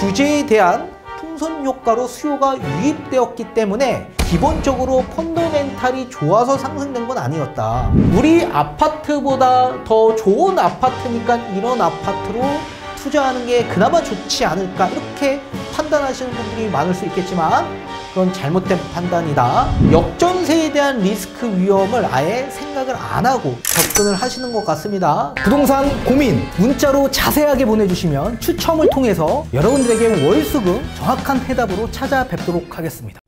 규제에 대한 풍선 효과로 수요가 유입되었기 때문에 기본적으로 펀더멘탈이 좋아서 상승된 건 아니었다. 우리 아파트보다 더 좋은 아파트니까 이런 아파트로 투자하는 게 그나마 좋지 않을까 이렇게 판단하시는 분들이 많을 수 있겠지만 그건 잘못된 판단이다. 역전세에 대한 리스크 위험을 아예 생각을 안 하고 접근을 하시는 것 같습니다. 부동산 고민 문자로 자세하게 보내주시면 추첨을 통해서 여러분들에게 월수금 정확한 해답으로 찾아뵙도록 하겠습니다.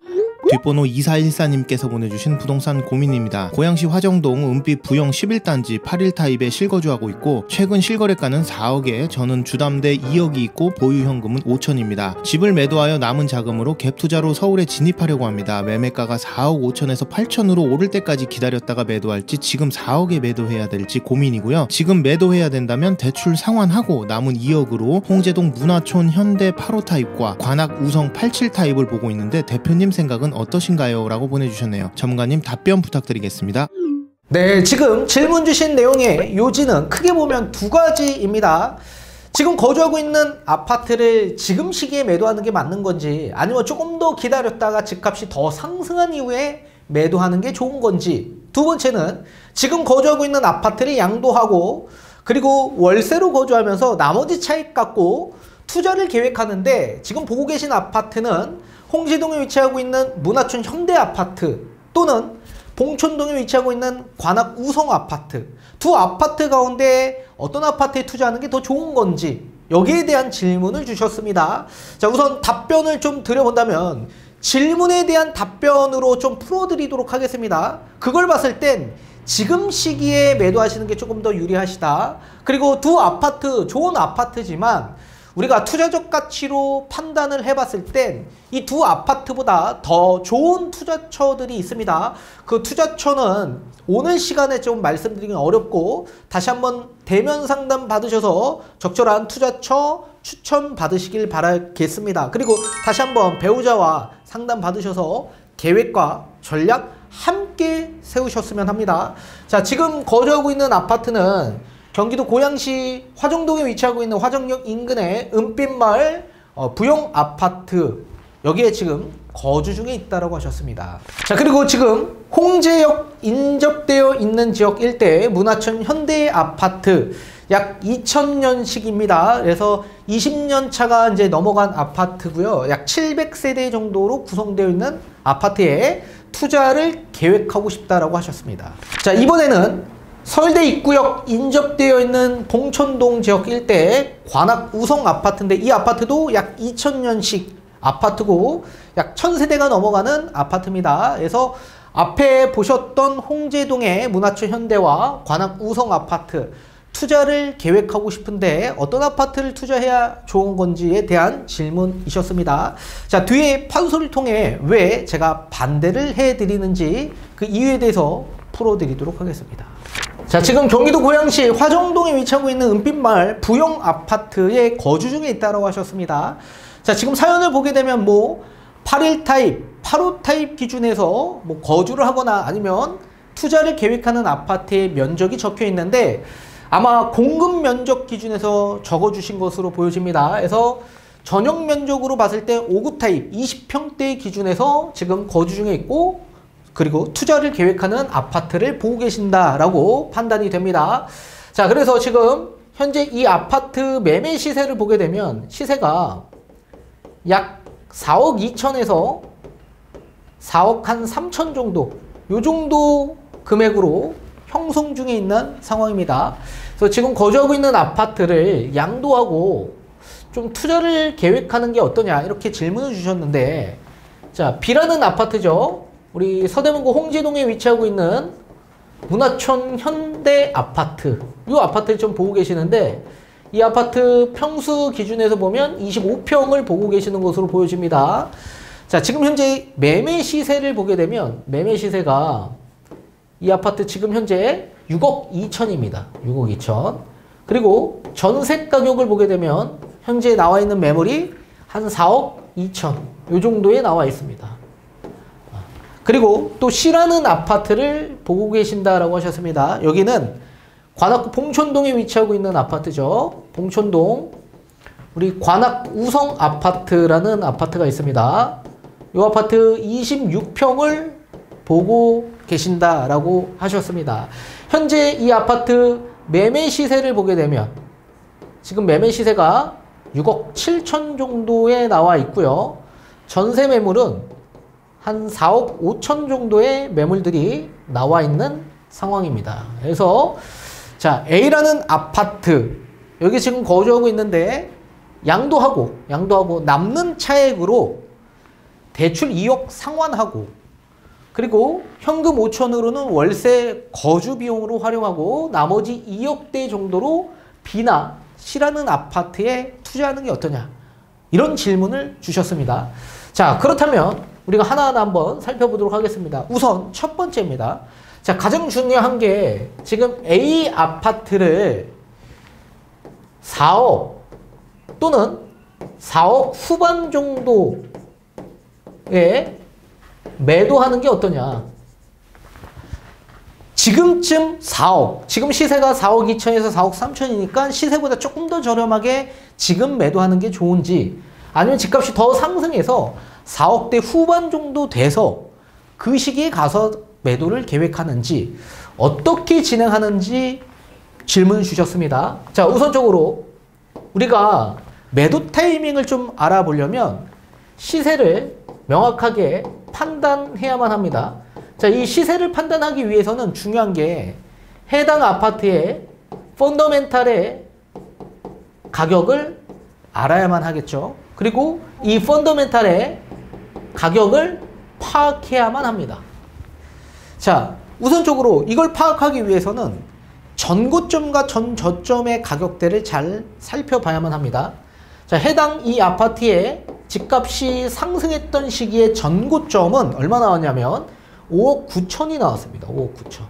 뒷번호 2414님께서 보내주신 부동산 고민입니다. 고양시 화정동 은빛 부영 11단지 8일 타입에 실거주하고 있고 최근 실거래가는 4억에 저는 주담대 2억이 있고 보유 현금은 5천입니다. 집을 매도하여 남은 자금으로 갭 투자로 서울에 진입하려고 합니다. 매매가가 4억 5천에서 8천으로 오를 때까지 기다렸다가 매도할지 지금 4억에 매도해야 될지 고민이고요. 지금 매도해야 된다면 대출 상환하고 남은 2억으로 홍제동 문화촌 현대 8호 타입과 관악 우성 87 타입을 보고 있는데 대표님 생각은 어떠신가요? 라고 보내주셨네요. 전문가님 답변 부탁드리겠습니다. 네, 지금 질문 주신 내용의 요지는 크게 보면 두 가지입니다. 지금 거주하고 있는 아파트를 지금 시기에 매도하는 게 맞는 건지 아니면 조금 더 기다렸다가 집값이 더 상승한 이후에 매도하는 게 좋은 건지 두 번째는 지금 거주하고 있는 아파트를 양도하고 그리고 월세로 거주하면서 나머지 차익 갖고 투자를 계획하는데 지금 보고 계신 아파트는 홍지동에 위치하고 있는 문화촌 현대 아파트 또는 봉촌동에 위치하고 있는 관악 우성 아파트 두 아파트 가운데 어떤 아파트에 투자하는 게 더 좋은 건지 여기에 대한 질문을 주셨습니다. 자 우선 답변을 좀 드려본다면 질문에 대한 답변으로 좀 풀어드리도록 하겠습니다. 그걸 봤을 땐 지금 시기에 매도하시는 게 조금 더 유리하시다. 그리고 두 아파트 좋은 아파트지만 우리가 투자적 가치로 판단을 해봤을 땐 이 두 아파트보다 더 좋은 투자처들이 있습니다. 그 투자처는 오늘 시간에 좀 말씀드리긴 어렵고 다시 한번 대면 상담 받으셔서 적절한 투자처 추천 받으시길 바라겠습니다. 그리고 다시 한번 배우자와 상담 받으셔서 계획과 전략 함께 세우셨으면 합니다. 자, 지금 거주하고 있는 아파트는 경기도 고양시 화정동에 위치하고 있는 화정역 인근의 은빛마을 어, 부용 아파트 여기에 지금 거주 중에 있다고 하셨습니다. 자 그리고 지금 홍제역 인접되어 있는 지역 일대 문화촌 현대 아파트 약 2000년식입니다. 그래서 20년 차가 이제 넘어간 아파트고요. 약 700세대 정도로 구성되어 있는 아파트에 투자를 계획하고 싶다라고 하셨습니다. 자 이번에는 서울대 입구역 인접되어 있는 봉천동 지역 일대 관악 우성 아파트인데 이 아파트도 약 2000년식 아파트고 약 1000세대가 넘어가는 아파트입니다. 그래서 앞에 보셨던 홍제동의 문화촌 현대와 관악 우성 아파트 투자를 계획하고 싶은데 어떤 아파트를 투자해야 좋은 건지에 대한 질문이셨습니다. 자, 뒤에 판소를 통해 왜 제가 반대를 해드리는지 그 이유에 대해서 풀어드리도록 하겠습니다. 자, 지금 경기도 고양시 화정동에 위치하고 있는 은빛마을 부용 아파트에 거주 중에 있다고 하셨습니다. 자, 지금 사연을 보게 되면 뭐 8일 타입, 8호 타입 기준에서 뭐 거주를 하거나 아니면 투자를 계획하는 아파트의 면적이 적혀 있는데 아마 공급 면적 기준에서 적어 주신 것으로 보여집니다. 그래서 전용 면적으로 봤을 때 5구 타입 20평대 기준에서 지금 거주 중에 있고 그리고 투자를 계획하는 아파트를 보고 계신다라고 판단이 됩니다. 자, 그래서 지금 현재 이 아파트 매매 시세를 보게 되면 시세가 약 4억 2천에서 4억 한 3천 정도 요 정도 금액으로 형성 중에 있는 상황입니다. 그래서 지금 거주하고 있는 아파트를 양도하고 좀 투자를 계획하는 게 어떠냐 이렇게 질문을 주셨는데 자 B라는 아파트죠. 우리 서대문구 홍지동에 위치하고 있는 문화촌 현대 아파트 이 아파트를 좀 보고 계시는데 이 아파트 평수 기준에서 보면 25평을 보고 계시는 것으로 보여집니다. 자 지금 현재 매매 시세를 보게 되면 매매 시세가 이 아파트 지금 현재 6억 2천입니다. 6억 2천 그리고 전세 가격을 보게 되면 현재 나와 있는 매물이 한 4억 2천 요 정도에 나와 있습니다. 그리고 또 C라는 아파트를 보고 계신다라고 하셨습니다. 여기는 관악구 봉천동에 위치하고 있는 아파트죠. 봉천동 우리 관악 우성 아파트라는 아파트가 있습니다. 이 아파트 26평을 보고 계신다라고 하셨습니다. 현재 이 아파트 매매 시세를 보게 되면 지금 매매 시세가 6억 7천 정도에 나와 있고요. 전세 매물은 한 4억 5천 정도의 매물들이 나와 있는 상황입니다. 그래서 자 A라는 아파트 여기 지금 거주하고 있는데 양도하고 양도하고 남는 차액으로 대출 2억 상환하고 그리고 현금 5천으로는 월세 거주 비용으로 활용하고 나머지 2억대 정도로 B나 C라는 아파트에 투자하는 게 어떠냐 이런 질문을 주셨습니다. 자 그렇다면 우리가 하나하나 한번 살펴보도록 하겠습니다. 우선 첫 번째입니다. 자 가장 중요한 게 지금 A 아파트를 4억 또는 4억 후반 정도에 매도하는 게 어떠냐. 지금쯤 4억, 지금 시세가 4억 2천에서 4억 3천이니까 시세보다 조금 더 저렴하게 지금 매도하는 게 좋은지 아니면 집값이 더 상승해서 4억대 후반 정도 돼서 그 시기에 가서 매도를 계획하는지 어떻게 진행하는지 질문 주셨습니다. 자, 우선적으로 우리가 매도 타이밍을 좀 알아보려면 시세를 명확하게 판단해야만 합니다. 자, 이 시세를 판단하기 위해서는 중요한 게 해당 아파트의 펀더멘탈의 가격을 알아야만 하겠죠. 그리고 이 펀더멘탈의 가격을 파악해야만 합니다. 자, 우선적으로 이걸 파악하기 위해서는 전고점과 전저점의 가격대를 잘 살펴봐야만 합니다. 자, 해당 이 아파트의 집값이 상승했던 시기의 전고점은 얼마 나왔냐면 5억 9천이 나왔습니다. 5억 9천.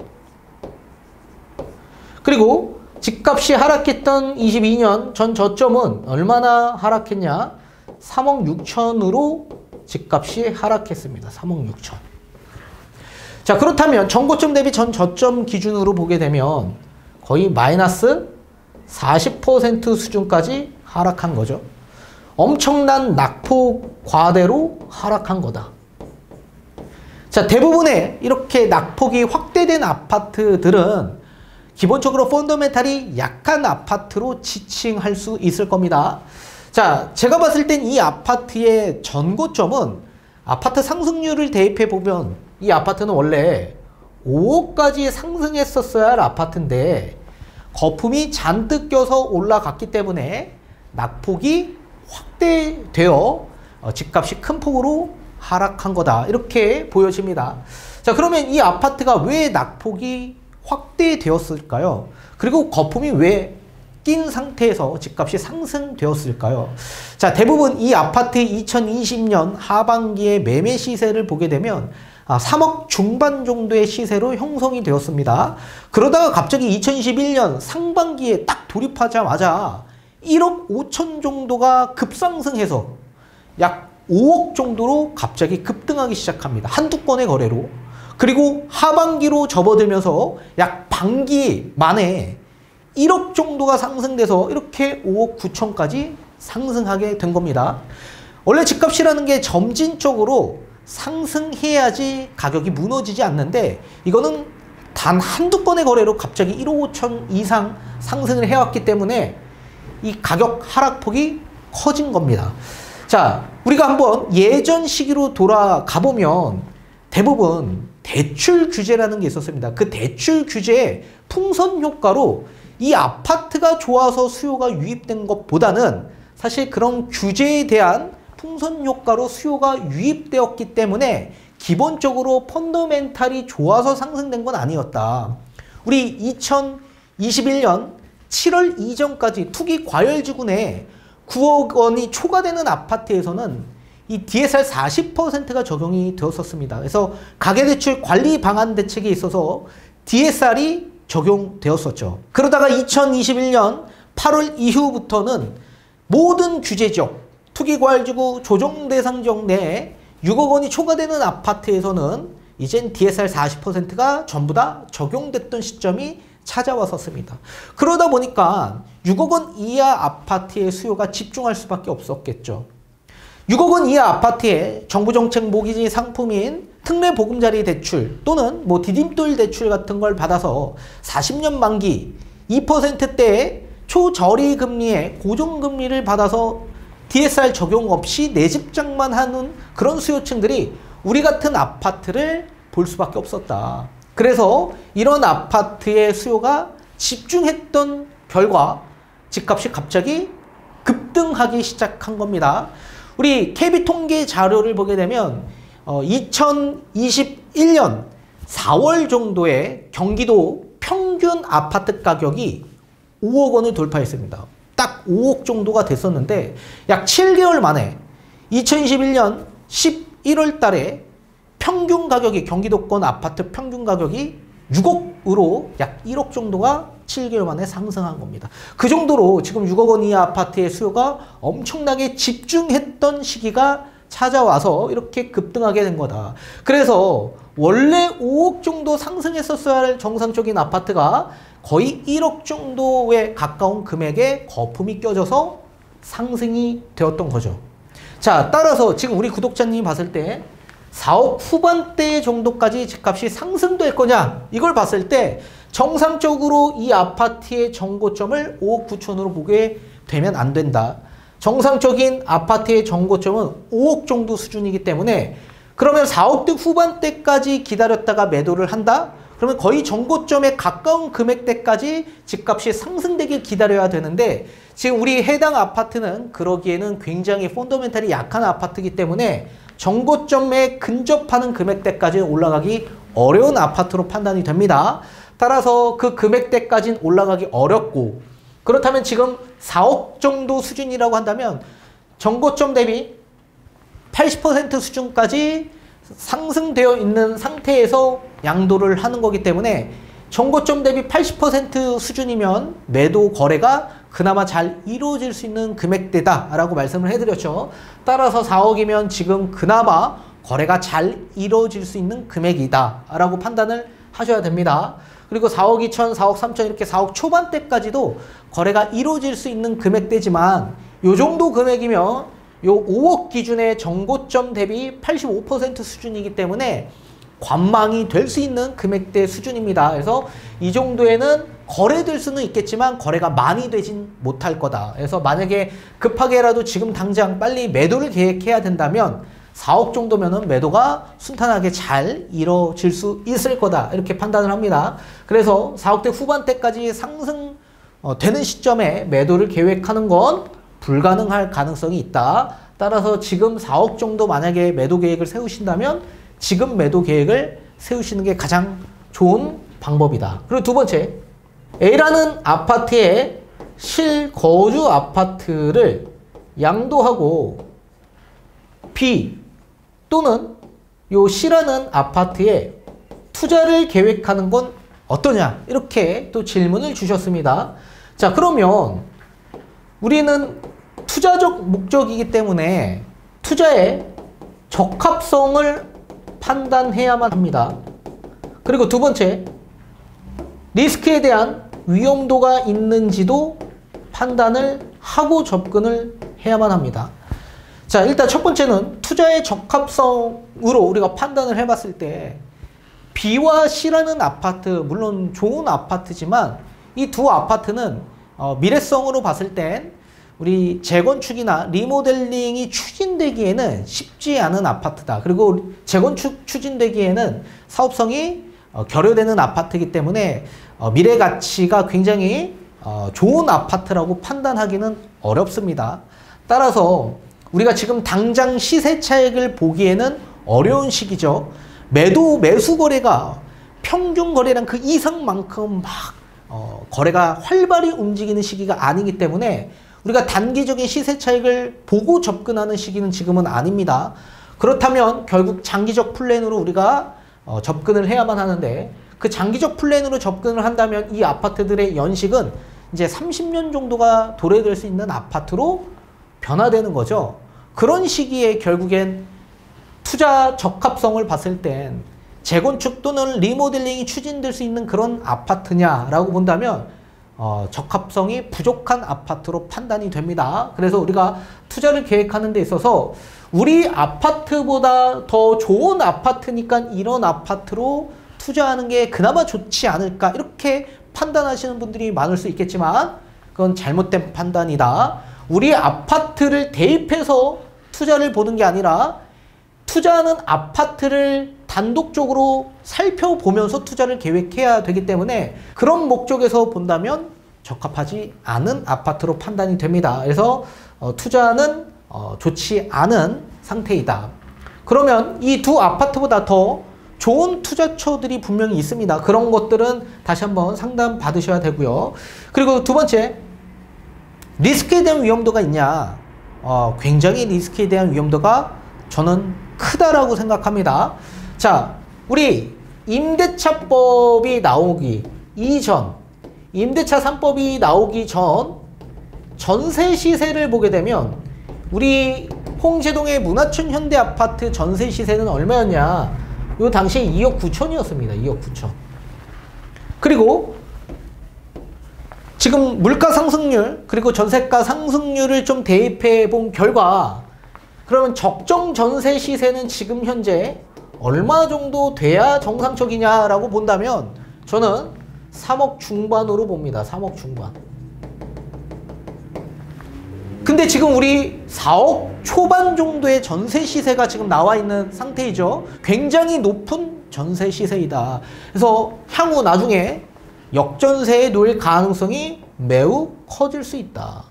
그리고 집값이 하락했던 22년 전 저점은 얼마나 하락했냐? 3억 6천으로 집값이 하락했습니다. 3억 6천. 자, 그렇다면 전고점 대비 전 저점 기준으로 보게 되면 거의 마이너스 40% 수준까지 하락한 거죠. 엄청난 낙폭 과대로 하락한 거다. 자, 대부분의 이렇게 낙폭이 확대된 아파트들은 기본적으로 펀더멘탈이 약한 아파트로 지칭할 수 있을 겁니다. 자, 제가 봤을 땐 이 아파트의 전고점은 아파트 상승률을 대입해 보면 이 아파트는 원래 5억까지 상승했었어야 할 아파트인데 거품이 잔뜩 껴서 올라갔기 때문에 낙폭이 확대되어 어, 집값이 큰 폭으로 하락한 거다. 이렇게 보여집니다. 자, 그러면 이 아파트가 왜 낙폭이 확대되었을까요? 그리고 거품이 왜 낀 상태에서 집값이 상승되었을까요? 자, 대부분 이 아파트 2020년 하반기의 매매 시세를 보게 되면 3억 아, 중반 정도의 시세로 형성이 되었습니다. 그러다가 갑자기 2021년 상반기에 딱 돌입하자마자 1억 5천 정도가 급상승해서 약 5억 정도로 갑자기 급등하기 시작합니다. 한두 건의 거래로. 그리고 하반기로 접어들면서 약 반기 만에 1억 정도가 상승돼서 이렇게 5억 9천까지 상승하게 된 겁니다. 원래 집값이라는 게 점진적으로 상승해야지 가격이 무너지지 않는데 이거는 단 한두 건의 거래로 갑자기 1억 5천 이상 상승을 해왔기 때문에 이 가격 하락폭이 커진 겁니다. 자, 우리가 한번 예전 시기로 돌아가 보면 대부분 대출 규제라는 게 있었습니다. 그 대출 규제의 풍선 효과로 이 아파트가 좋아서 수요가 유입된 것보다는 사실 그런 규제에 대한 풍선 효과로 수요가 유입되었기 때문에 기본적으로 펀더멘탈이 좋아서 상승된 건 아니었다. 우리 2021년 7월 이전까지 투기 과열 지구 내 9억 원이 초과되는 아파트에서는 이 DSR 40%가 적용이 되었었습니다. 그래서 가계대출 관리 방안 대책에 있어서 DSR이 적용되었었죠. 그러다가 2021년 8월 이후부터는 모든 규제 지역, 투기과열지구 조정 대상 지역 내에 6억 원이 초과되는 아파트에서는 이젠 DSR 40%가 전부 다 적용됐던 시점이 찾아왔었습니다. 그러다 보니까 6억 원 이하 아파트의 수요가 집중할 수밖에 없었겠죠. 6억 원 이하 아파트에 정부 정책 모기지 상품인 특례 보금자리 대출 또는 뭐 디딤돌 대출 같은 걸 받아서 40년 만기 2%대의 초저리 금리에 고정금리를 받아서 DSR 적용 없이 내 집장만 하는 그런 수요층들이 우리 같은 아파트를 볼 수밖에 없었다. 그래서 이런 아파트의 수요가 집중했던 결과 집값이 갑자기 급등하기 시작한 겁니다. 우리 KB 통계 자료를 보게 되면 어, 2021년 4월 정도에 경기도 평균 아파트 가격이 5억 원을 돌파했습니다. 딱 5억 정도가 됐었는데 약 7개월 만에 2021년 11월 달에 평균 가격이 경기도권 아파트 평균 가격이 6억으로 약 1억 정도가 7개월 만에 상승한 겁니다. 그 정도로 지금 6억 원 이하 아파트의 수요가 엄청나게 집중했던 시기가 찾아와서 이렇게 급등하게 된 거다. 그래서 원래 5억 정도 상승했었어야 할 정상적인 아파트가 거의 1억 정도에 가까운 금액에 거품이 껴져서 상승이 되었던 거죠. 자, 따라서 지금 우리 구독자님이 봤을 때 4억 후반대 정도까지 집값이 상승될 거냐 이걸 봤을 때 정상적으로 이 아파트의 정고점을 5억 9천으로 보게 되면 안 된다. 정상적인 아파트의 정고점은 5억 정도 수준이기 때문에 그러면 4억대 후반대까지 기다렸다가 매도를 한다? 그러면 거의 정고점에 가까운 금액대까지 집값이 상승되길 기다려야 되는데 지금 우리 해당 아파트는 그러기에는 굉장히 펀더멘탈이 약한 아파트이기 때문에 정고점에 근접하는 금액대까지 올라가기 어려운 아파트로 판단이 됩니다. 따라서 그 금액대까지는 올라가기 어렵고 그렇다면 지금 4억 정도 수준이라고 한다면 정고점 대비 80% 수준까지 상승되어 있는 상태에서 양도를 하는 거기 때문에 정고점 대비 80% 수준이면 매도 거래가 그나마 잘 이루어질 수 있는 금액대다라고 말씀을 해드렸죠. 따라서 4억이면 지금 그나마 거래가 잘 이루어질 수 있는 금액이다라고 판단을 하셔야 됩니다. 그리고 4억 2천, 4억 3천 이렇게 4억 초반대까지도 거래가 이루어질 수 있는 금액대지만 요 정도 금액이면 요 5억 기준의 정고점 대비 85% 수준이기 때문에 관망이 될 수 있는 금액대 수준입니다. 그래서 이 정도에는 거래될 수는 있겠지만 거래가 많이 되진 못할 거다. 그래서 만약에 급하게라도 지금 당장 빨리 매도를 계획해야 된다면 4억 정도면은 매도가 순탄하게 잘 이루어질 수 있을 거다. 이렇게 판단을 합니다. 그래서 4억대 후반대까지 상승 어, 되는 시점에 매도를 계획하는 건 불가능할 가능성이 있다. 따라서 지금 4억 정도 만약에 매도 계획을 세우신다면 지금 매도 계획을 세우시는 게 가장 좋은 방법이다. 그리고 두 번째, A라는 아파트의 실거주 아파트를 양도하고 B 또는 요 C라는 아파트에 투자를 계획하는 건 어떠냐? 이렇게 또 질문을 주셨습니다. 자, 그러면 우리는 투자적 목적이기 때문에 투자의 적합성을 판단해야만 합니다. 그리고 두 번째, 리스크에 대한 위험도가 있는지도 판단을 하고 접근을 해야만 합니다. 자, 일단 첫 번째는 투자의 적합성으로 우리가 판단을 해봤을 때 B와 C라는 아파트, 물론 좋은 아파트지만 이 두 아파트는 어, 미래성으로 봤을 땐 우리 재건축이나 리모델링이 추진되기에는 쉽지 않은 아파트다. 그리고 재건축 추진되기에는 사업성이 어, 결여되는 아파트이기 때문에 어, 미래 가치가 굉장히 어, 좋은 아파트라고 판단하기는 어렵습니다. 따라서 우리가 지금 당장 시세 차익을 보기에는 어려운 시기죠. 매도 매수 거래가 평균 거래량 그 이상만큼 막 어, 거래가 활발히 움직이는 시기가 아니기 때문에 우리가 단기적인 시세 차익을 보고 접근하는 시기는 지금은 아닙니다. 그렇다면 결국 장기적 플랜으로 우리가 어, 접근을 해야만 하는데 그 장기적 플랜으로 접근을 한다면 이 아파트들의 연식은 이제 30년 정도가 도래될 수 있는 아파트로 변화되는 거죠. 그런 시기에 결국엔 투자 적합성을 봤을 땐 재건축 또는 리모델링이 추진될 수 있는 그런 아파트냐라고 본다면 어, 적합성이 부족한 아파트로 판단이 됩니다. 그래서 우리가 투자를 계획하는 데 있어서 우리 아파트보다 더 좋은 아파트니까 이런 아파트로 투자하는 게 그나마 좋지 않을까 이렇게 판단하시는 분들이 많을 수 있겠지만 그건 잘못된 판단이다. 우리 아파트를 대입해서 투자를 보는 게 아니라 투자하는 아파트를 단독적으로 살펴보면서 투자를 계획해야 되기 때문에 그런 목적에서 본다면 적합하지 않은 아파트로 판단이 됩니다. 그래서 어, 투자는 어, 좋지 않은 상태이다. 그러면 이 두 아파트보다 더 좋은 투자처들이 분명히 있습니다. 그런 것들은 다시 한번 상담 받으셔야 되고요. 그리고 두 번째, 리스크에 대한 위험도가 있냐? 어, 굉장히 리스크에 대한 위험도가 저는 크다라고 생각합니다. 자, 우리 임대차법이 나오기 이전, 임대차 3법이 나오기 전 전세 시세를 보게 되면 우리 홍제동의 문화촌 현대 아파트 전세 시세는 얼마였냐? 요 당시에 2억 9천이었습니다. 2억 9천. 그리고 지금 물가 상승률 그리고 전세가 상승률을 좀 대입해 본 결과 그러면 적정 전세 시세는 지금 현재 얼마 정도 돼야 정상적이냐라고 본다면 저는 3억 중반으로 봅니다. 3억 중반. 근데 지금 우리 4억 초반 정도의 전세 시세가 지금 나와 있는 상태이죠. 굉장히 높은 전세 시세이다. 그래서 향후 나중에 역전세에 놓일 가능성이 매우 커질 수 있다.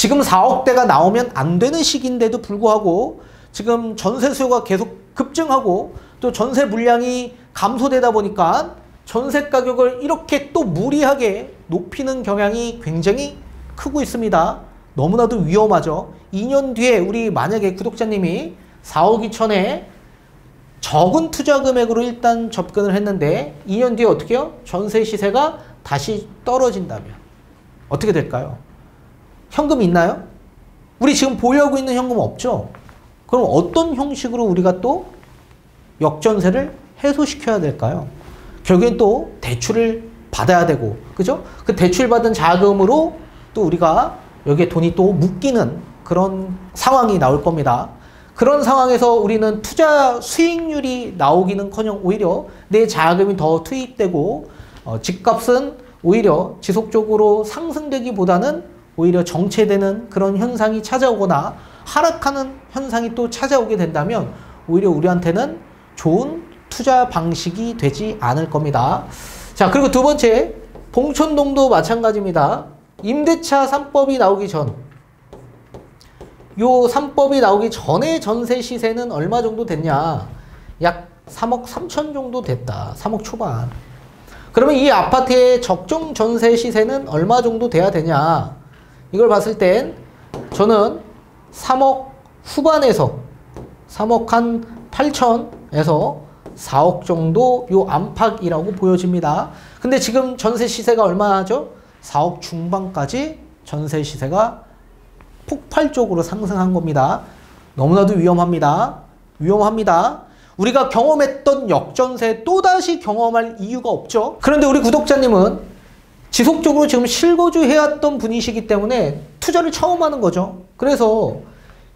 지금 4억대가 나오면 안 되는 시기인데도 불구하고 지금 전세 수요가 계속 급증하고 또 전세 물량이 감소되다 보니까 전세 가격을 이렇게 또 무리하게 높이는 경향이 굉장히 크고 있습니다. 너무나도 위험하죠. 2년 뒤에 우리 만약에 구독자님이 4억 2천에 적은 투자 금액으로 일단 접근을 했는데 2년 뒤에 어떻게 요 전세 시세가 다시 떨어진다면 어떻게 될까요? 현금 있나요? 우리 지금 보유하고 있는 현금 없죠? 그럼 어떤 형식으로 우리가 또 역전세를 해소시켜야 될까요? 결국엔 또 대출을 받아야 되고, 그죠? 그 대출받은 자금으로 또 우리가 여기에 돈이 또 묶이는 그런 상황이 나올 겁니다. 그런 상황에서 우리는 투자 수익률이 나오기는 커녕 오히려 내 자금이 더 투입되고, 어, 집값은 오히려 지속적으로 상승되기보다는 오히려 정체되는 그런 현상이 찾아오거나 하락하는 현상이 또 찾아오게 된다면 오히려 우리한테는 좋은 투자 방식이 되지 않을 겁니다. 자, 그리고 두 번째, 봉천동도 마찬가지입니다. 임대차 3법이 나오기 전, 요 3법이 나오기 전에 전세 시세는 얼마 정도 됐냐? 약 3억 3천 정도 됐다. 3억 초반. 그러면 이 아파트의 적정 전세 시세는 얼마 정도 돼야 되냐? 이걸 봤을 땐 저는 3억 후반에서 3억 한 8천에서 4억 정도 요 안팎이라고 보여집니다. 근데 지금 전세 시세가 얼마죠? 4억 중반까지 전세 시세가 폭발적으로 상승한 겁니다. 너무나도 위험합니다. 위험합니다. 우리가 경험했던 역전세 또다시 경험할 이유가 없죠. 그런데 우리 구독자님은 지속적으로 지금 실거주 해왔던 분이시기 때문에 투자를 처음 하는 거죠. 그래서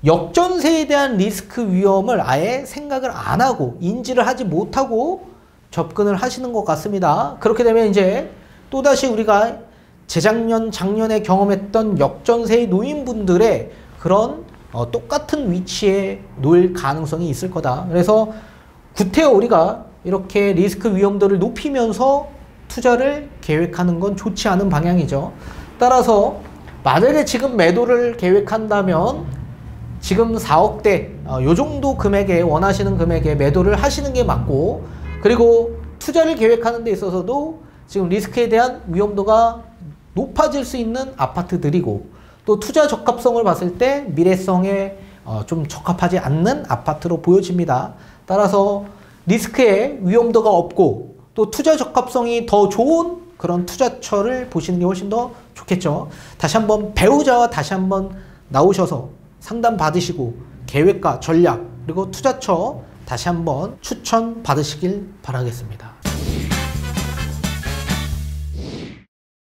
역전세에 대한 리스크 위험을 아예 생각을 안 하고 인지를 하지 못하고 접근을 하시는 것 같습니다. 그렇게 되면 이제 또다시 우리가 재작년, 작년에 경험했던 역전세의 노인분들의 그런 어, 똑같은 위치에 놓일 가능성이 있을 거다. 그래서 구태여 우리가 이렇게 리스크 위험도를 높이면서 투자를 계획하는 건 좋지 않은 방향이죠. 따라서 만약에 지금 매도를 계획한다면 지금 4억대 어, 요 정도 금액에 원하시는 금액에 매도를 하시는 게 맞고 그리고 투자를 계획하는 데 있어서도 지금 리스크에 대한 위험도가 높아질 수 있는 아파트들이고 또 투자 적합성을 봤을 때 미래성에 어, 좀 적합하지 않는 아파트로 보여집니다. 따라서 리스크에 위험도가 없고 또 투자 적합성이 더 좋은 그런 투자처를 보시는 게 훨씬 더 좋겠죠. 다시 한번 배우자와 다시 한번 나오셔서 상담 받으시고 계획과 전략 그리고 투자처 다시 한번 추천 받으시길 바라겠습니다.